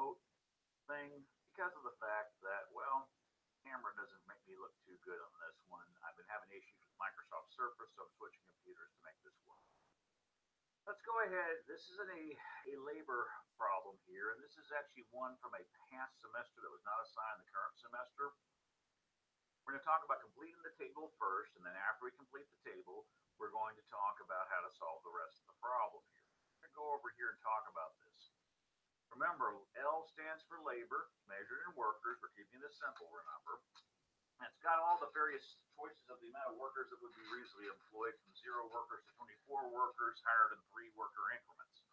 remote thing because of the fact that, well, camera doesn't make me look too good on this one. I've been having issues with Microsoft Surface, so I'm switching computers to make this work. Let's go ahead. This is an, a, a labor problem here, and this is actually one from a past semester that was not assigned the current semester. We're going to talk about completing the table first, and then after we complete the table, we're going to talk about how to solve the rest of the problem here. We're going to go over here and talk about this. Remember, L stands for labor, measured in workers. We're keeping this simple, remember. And it's got all the various choices of the amount of workers that would be reasonably employed from zero workers to 24 workers, hired in three worker increments.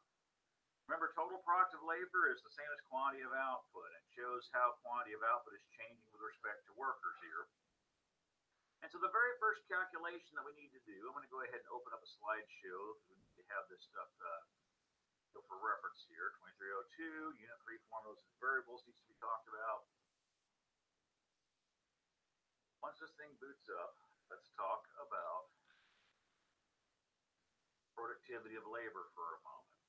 Remember, total product of labor is the same as quantity of output. It shows how quantity of output is changing with respect to workers here. And so the very first calculation that we need to do, I'm going to go ahead and open up a slideshow. To have this stuff uh, go for reference here. 2302, unit three formulas and variables needs to be talked about. Once this thing boots up, let's talk about productivity of labor for a moment.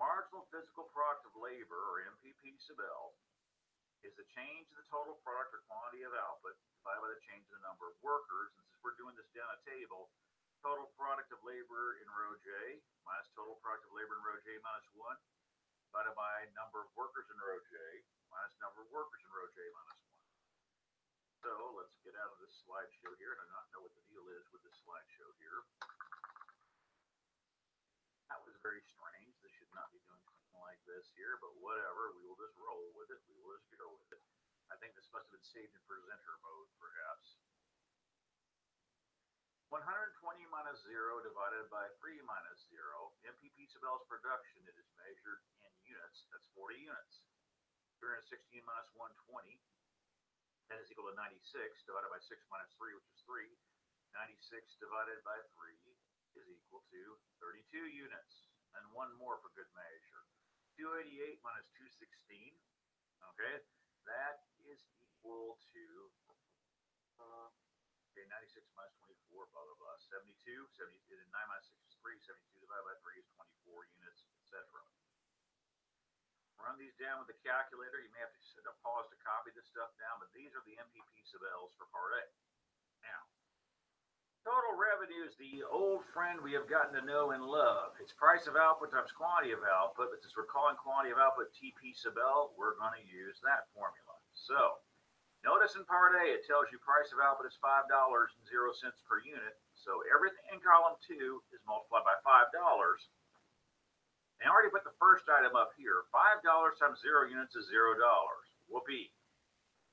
Marginal physical product of labor, or MPP sub L, is the change in the total product or quantity of output divided by the change in the number of workers. And since we're doing this down a table, total product of labor in row J minus total product of labor in row J minus 1 divided by number of workers in row J minus number of workers in row J minus 1. So let's get out of this slideshow here. I not know what the deal is with this slideshow here. That was very strange. This should not be doing something like this here, but whatever. We will just roll with it. We will just go with it. I think this must have been saved in presenter mode, perhaps. 120 minus 0 divided by 3 minus 0. MPP sub L's production, it is measured in units. That's 40 units. 316 minus 120. That is equal to 96 divided by 6 minus 3, which is 3. 96 divided by 3 is equal to 32 units. And one more for good measure. 288 minus 216. Okay, that is equal to uh, okay, 96 minus 24, blah blah blah. 72, 70, and 9 minus 6 is 3. 72 divided by 3 is 24 units, etc. Run these down with the calculator. You may have to set a uh, pause to copy this stuff down, but these are the MPP sub L's for part A. Now, total revenue is the old friend we have gotten to know and love. It's price of output times quantity of output, but since we're calling quantity of output TP sub L, we're going to use that formula. So, notice in part A, it tells you price of output is $5.00 per unit. So everything in column two is multiplied by $5. And I already put the first item up here. $5 times zero units is $0. Whoopee.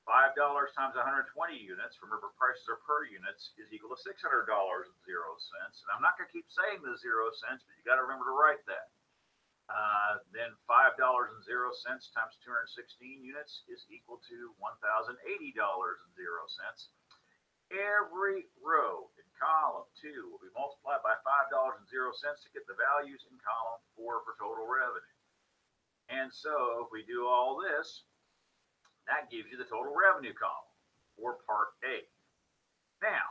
$5 times 120 units, remember prices are per units, is equal to $600 and zero cents. And I'm not going to keep saying the zero cents, but you got to remember to write that. Uh, then $5 and zero cents times 216 units is equal to $1,080 and zero cents. Every row in column two will be multiplied by $5 and zero cents to get the values in column four for total revenue. And so if we do all this, that gives you the total revenue column for part A. Now,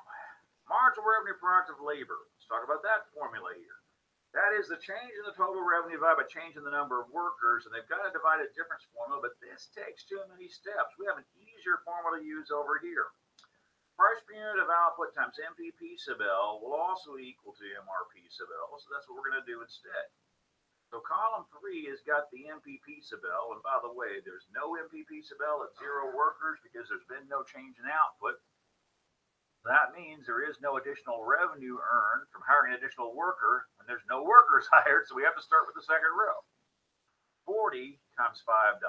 marginal revenue product of labor. Let's talk about that formula here. That is the change in the total revenue divided by change in the number of workers, and they've got a divided difference formula, but this takes too many steps. We have an easier formula to use over here. Price per unit of output times MPP sub L will also equal to MRP sub L, so that's what we're going to do instead. So column three has got the MPP sub L, and by the way, there's no MPP sub L at zero workers because there's been no change in output. That means there is no additional revenue earned from hiring an additional worker, and there's no workers hired, so we have to start with the second row. 40 times $5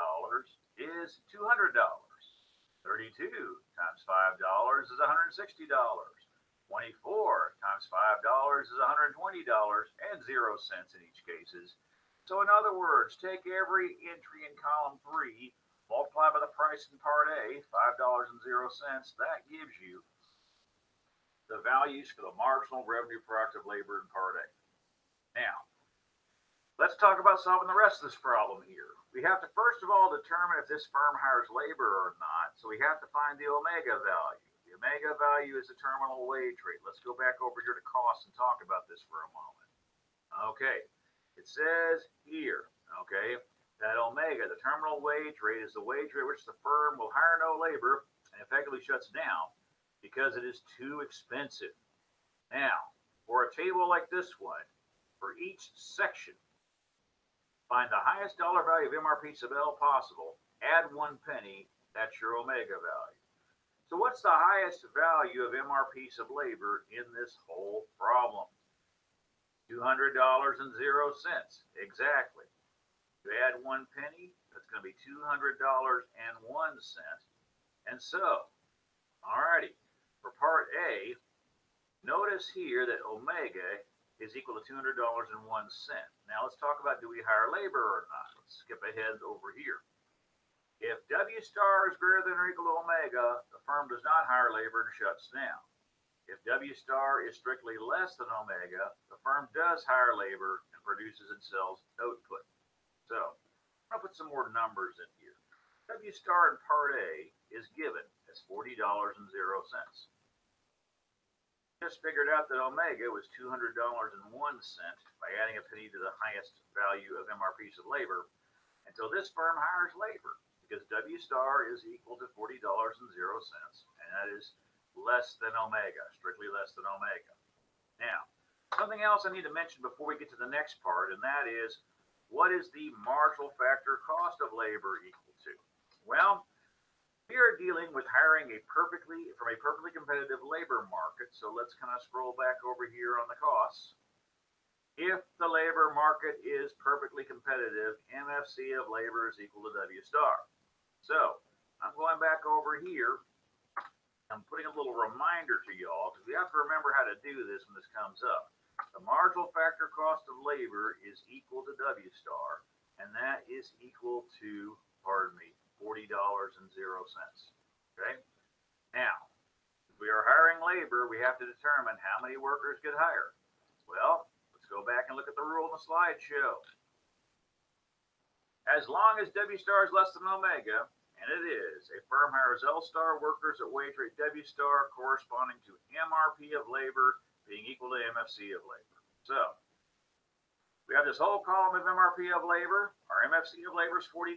is $200. 32 times $5 is $160. 24 times $5 is $120 and zero cents in each cases. So in other words, take every entry in column three, multiply by the price in part A, $5 and zero cents, that gives you the values for the marginal revenue product of labor in part A. Now, let's talk about solving the rest of this problem here. We have to first of all determine if this firm hires labor or not. So we have to find the omega value. The omega value is the terminal wage rate. Let's go back over here to cost and talk about this for a moment. Okay, it says here, okay, that omega, the terminal wage rate, is the wage rate which the firm will hire no labor and effectively shuts down because it is too expensive. Now, for a table like this one, for each section, find the highest dollar value of MRP sub L possible, add one penny, that's your omega value. So what's the highest value of MRP sub labor in this whole problem? $200 and zero cents. Exactly. You add one penny, that's going to be $200 and one cent. And so, part A, notice here that omega is equal to $200 and one cent. Now let's talk about do we hire labor or not? Let's skip ahead over here. If W star is greater than or equal to omega, the firm does not hire labor and shuts down. If W star is strictly less than omega, the firm does hire labor and produces and sells output. So I'm gonna put some more numbers in here. W star in part A is given as $40.00. Just figured out that omega was $200.01 by adding a penny to the highest value of MRP of labor until this firm hires labor because W star is equal to $40.00 and that is less than omega, strictly less than omega. Now, something else I need to mention before we get to the next part, and that is what is the marginal factor cost of labor equal to? Well, we are dealing with hiring a perfectly from a perfectly competitive labor market. So let's kind of scroll back over here on the costs. If the labor market is perfectly competitive, MFC of labor is equal to W star. So I'm going back over here. I'm putting a little reminder to y'all because we have to remember how to do this when this comes up. The marginal factor cost of labor is equal to W star, and that is equal to, pardon me, $40.00. Okay? Now, if we are hiring labor, we have to determine how many workers get hired. Well, let's go back and look at the rule in the slideshow. As long as W star is less than omega, and it is, a firm hires L star workers at wage rate W star corresponding to MRP of labor being equal to MFC of labor. So, we have this whole column of MRP of labor. Our MFC of labor is $40,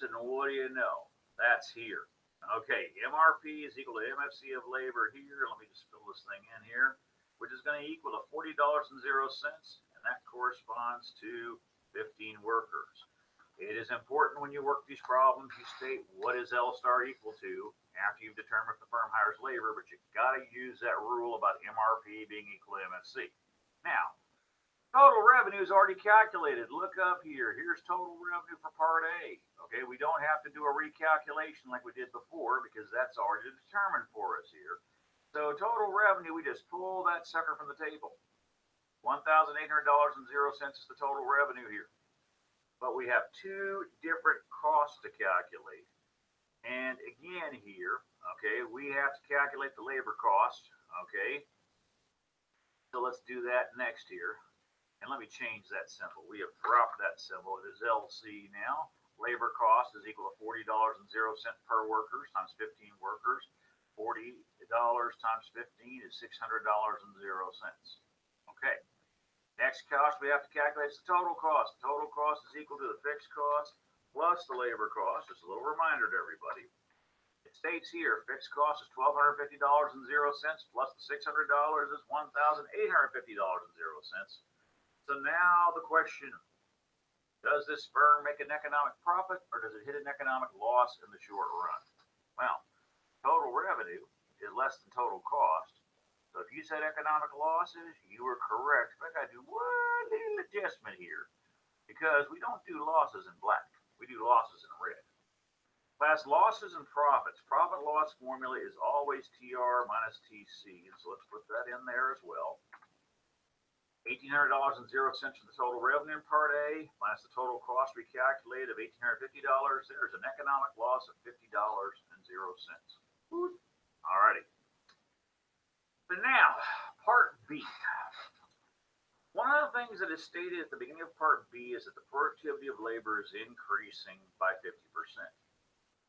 and what do you know? That's here. Okay, MRP is equal to MFC of labor here. Let me just fill this thing in here, which is going to equal to $40.00, and that corresponds to 15 workers. It is important when you work these problems, you state what is L star equal to after you've determined if the firm hires labor, but you've got to use that rule about MRP being equal to MFC. Now, total revenue is already calculated. Look up here. Here's total revenue for part A. Okay, we don't have to do a recalculation like we did before because that's already determined for us here. So total revenue, we just pull that sucker from the table. $1,800.00 is the total revenue here but we have two different costs to calculate. And again here, okay, we have to calculate the labor cost, okay? So let's do that next here. And let me change that symbol. We have dropped that symbol. It is LC now. Labor cost is equal to $40.00 per workers times 15 workers. $40 times 15 is $600.00. and zero cents. Okay. Next cost we have to calculate is the total cost. The total cost is equal to the fixed cost plus the labor cost. Just a little reminder to everybody. It states here fixed cost is $1,250.00 and zero cents plus the $600 is $1,850.00. So now the question, does this firm make an economic profit or does it hit an economic loss in the short run? Well, total revenue is less than total cost. So if you said economic losses, you were correct. But I got to do one little adjustment here because we don't do losses in black. We do losses in red. Class losses and profits. Profit loss formula is always TR minus TC. So let's put that in there as well. $1,800.00 and zero cents for the total revenue in Part A, minus the total cost recalculated of $1,850. There's an economic loss of $50.00. and zero cents. Alrighty. So now, part B. One of the things that is stated at the beginning of part B is that the productivity of labor is increasing by 50%.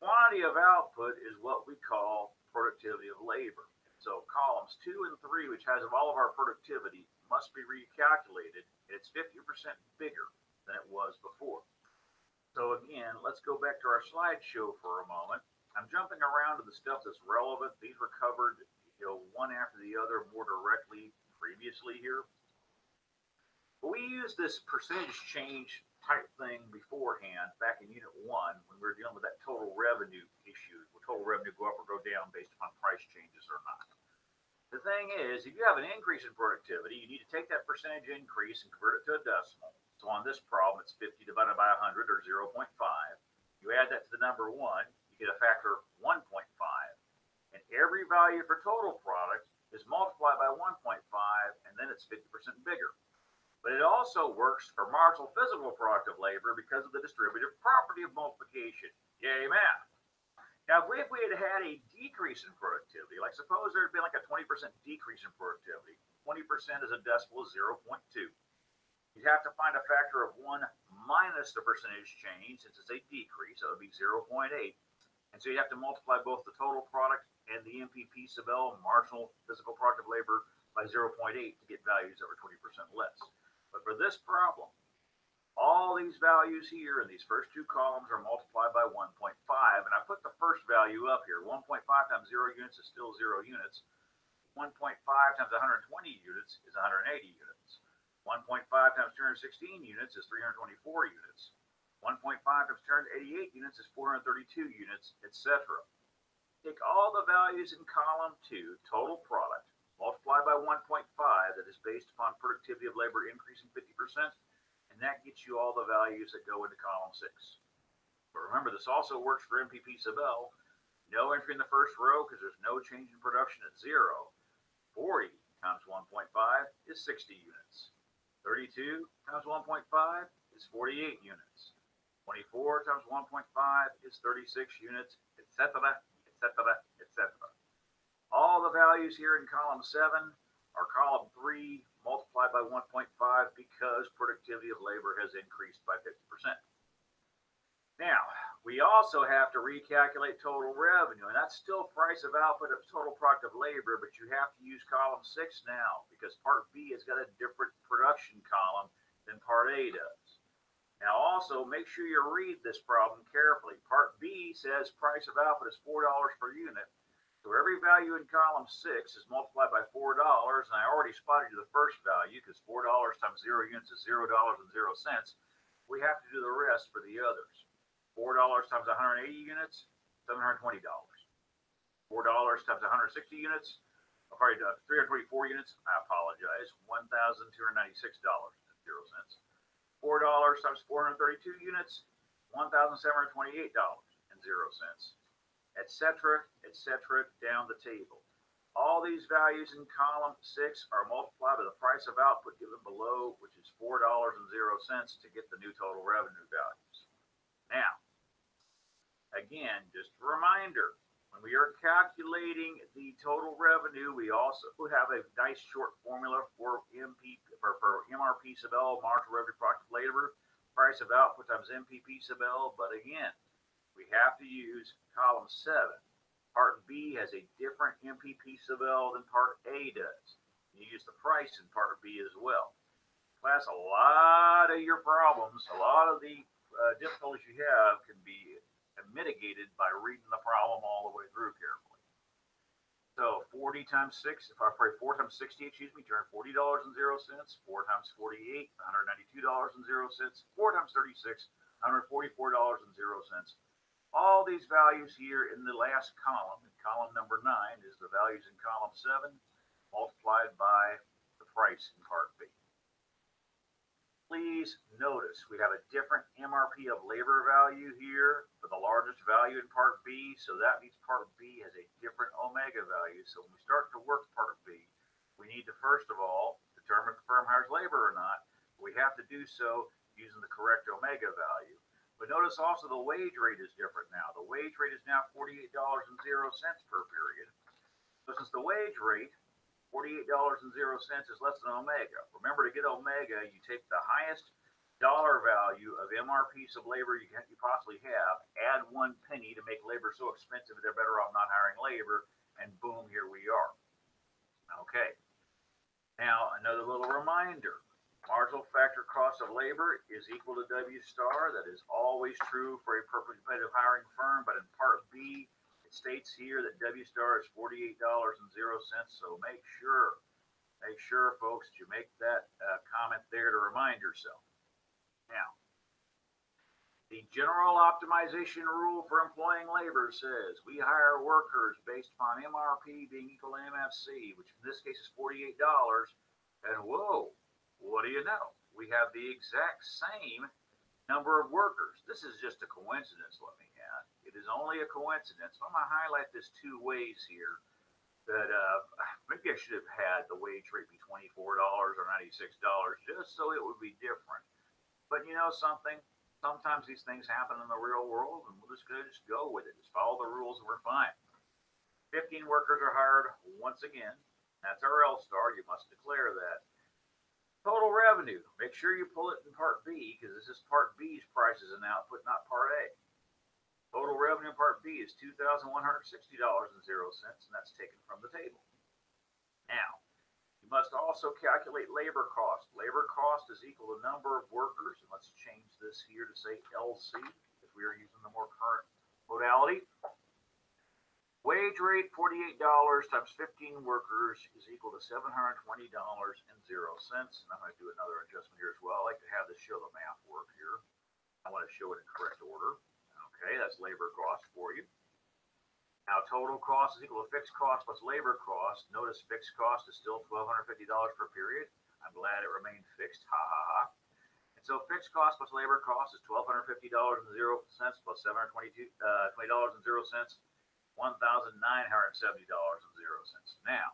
Quantity of output is what we call productivity of labor. So columns two and three, which has all of our productivity, must be recalculated. It's 50% bigger than it was before. So again, let's go back to our slideshow for a moment. I'm jumping around to the stuff that's relevant. These were covered, you know, one after the other more directly previously here. But we used this percentage change type thing beforehand back in unit one when we were dealing with that total revenue issue. Will total revenue go up or go down based upon price changes or not? The thing is, if you have an increase in productivity, you need to take that percentage increase and convert it to a decimal. So on this problem, it's 50 divided by 100 or 0.5. You add that to the number one, you get a factor of 1.5. And every value for total product is multiplied by 1.5, and then it's 50% bigger. But it also works for marginal physical product of labor because of the distributive property of multiplication. Yay, math. Now, if we, had had a decrease in productivity, like suppose there had been like a 20% decrease in productivity, 20% is a decimal of 0.2 you'd have to find a factor of 1 minus the percentage change, since it's a decrease, so it would be 0.8. And so you'd have to multiply both the total product and the MPP sub L, marginal physical product of labor, by 0.8 to get values that were 20% less. But for this problem, all these values here in these first two columns are multiplied by 1.5. And I put the first value up here. 1.5 times 0 units is still 0 units. 1.5 times 120 units is 180 units. 1.5 times 216 units is 324 units. 1.5 times 288 units is 432 units, etc. Take all the values in column 2, total product, multiply by 1.5, that is based upon productivity of labor increasing 50%, and that gets you all the values that go into column 6. But remember, this also works for MPP sub L. No entry in the first row because there's no change in production at zero. 40 times 1.5 is 60 units. 32 times 1.5 is 48 units. 24 times 1.5 is 36 units, etc., etc., etc. All the values here in column 7 are column 3 multiplied by 1.5 because productivity of labor has increased by 50%. Now, we also have to recalculate total revenue, and that's still price of output of total product of labor, but you have to use column six now because part B has got a different production column than part A does. Now, also make sure you read this problem carefully. Part B says price of output is $4 per unit. So every value in column six is multiplied by $4, and I already spotted the first value because $4 times zero units is $0.00. We have to do the rest for the others. $4 times 180 units, $720. $4 times 160 units, sorry, uh, 324 units, I apologize, $1,296.00. $4 times 432 units, $1,728.00 etc., etc. Down the table. All these values in column six are multiplied by the price of output given below, which is four dollars and zero cents to get the new total revenue values. Now, again, just a reminder, when we are calculating the total revenue, we also have a nice short formula for MP for, for MRP sub L, marginal revenue product labor, price of output times MPP sub L. But again, we have to use column seven. Part B has a different MPP sub L than part A does. You use the price in part B as well. Class, a lot of your problems, a lot of the uh, difficulties you have can be mitigated by reading the problem all the way through carefully. So 40 times 6, if I pray 4 times 60, excuse me, turn $40.00. 4 times 48, $192.00. 4 times 36, $144.00. All these values here in the last column, in column number 9, is the values in column 7 multiplied by the price in part B please notice we have a different MRP of labor value here for the largest value in part B. So that means part B has a different omega value. So when we start to work part B, we need to first of all determine if the firm hires labor or not. We have to do so using the correct omega value. But notice also the wage rate is different now. The wage rate is now $48.00 per period. So since the wage rate $48.00 is less than omega. Remember to get omega, you take the highest dollar value of MRP sub labor you, can, you possibly have, add one penny to make labor so expensive that they're better off not hiring labor, and boom, here we are. Okay. Now, another little reminder. Marginal factor cost of labor is equal to W star. That is always true for a perfectly competitive hiring firm, but in part B, it states here that W star is forty-eight dollars and zero cents, so make sure, make sure, folks, that you make that, uh, comment there to remind yourself. Now, the general optimization rule for employing labor says we hire workers based upon MRP being equal to MFC, which in this case is forty-eight dollars. And whoa, what do you know? We have the exact same number of workers. This is just a coincidence, let me add. It is only a coincidence. I'm gonna highlight this two ways here. That uh, maybe I should have had the wage rate be twenty-four dollars or ninety-six dollars, just so it would be different. But you know something? Sometimes these things happen in the real world, and we're just gonna just go with it. Just follow the rules, and we're fine. Fifteen workers are hired once again. That's our L star. You must declare that. Total revenue. Make sure you pull it in Part B because this is Part B's prices and output, not Part A. Total revenue in Part B is two thousand one hundred sixty dollars and zero cents, and that's taken from the table. Now, you must also calculate labor cost. Labor cost is equal to number of workers, and let's change this here to say LC if we are using the more current modality. Wage rate forty-eight dollars times fifteen workers is equal to seven hundred twenty dollars and I'm going to do another adjustment here as well. I like to have this show the math work here. I want to show it in correct order. Okay, that's labor cost for you. Now, total cost is equal to fixed cost plus labor cost. Notice fixed cost is still twelve hundred fifty dollars per period. I'm glad it remained fixed. Ha ha ha. And so fixed cost plus labor cost is twelve hundred fifty dollars and zero cents plus seven hundred twenty-two uh, twenty $1,970.00. Now,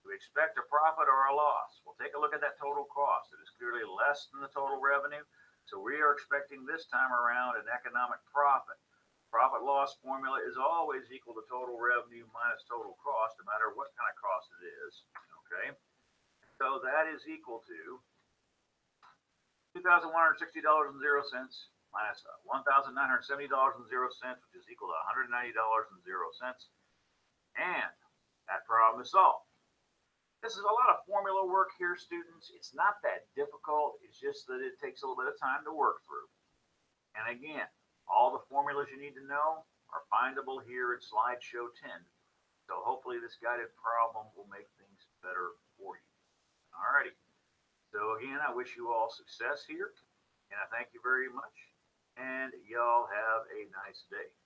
do we expect a profit or a loss? We'll take a look at that total cost. It is clearly less than the total revenue, so we are expecting this time around an economic profit. Profit loss formula is always equal to total revenue minus total cost, no matter what kind of cost it is. Okay, so that is equal to $2,160.00 minus uh, one thousand nine hundred seventy dollars and zero cents, which is equal to one hundred ninety dollars and zero cents, and that problem is solved. This is a lot of formula work here, students. It's not that difficult. It's just that it takes a little bit of time to work through. And again, all the formulas you need to know are findable here in slideshow 10. So hopefully this guided problem will make things better for you. Alrighty. So again, I wish you all success here, and I thank you very much and y'all have a nice day.